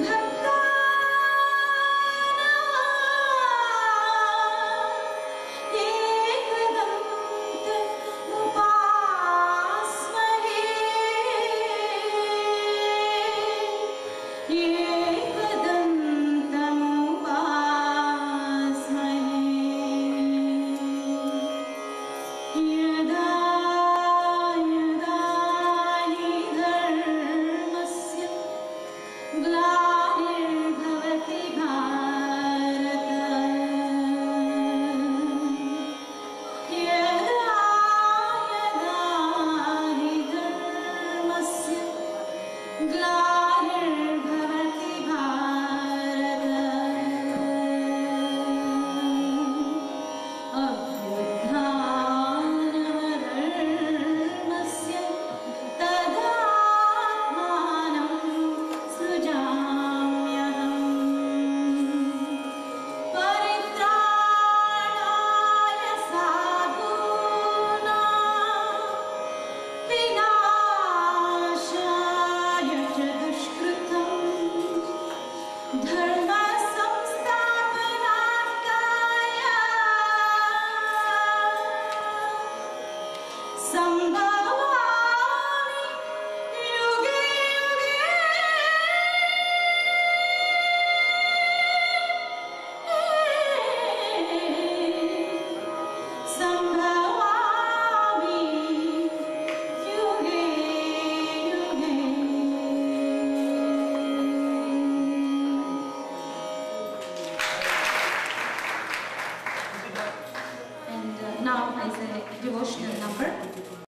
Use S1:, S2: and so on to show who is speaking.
S1: Bye. Somebody as a devotional number.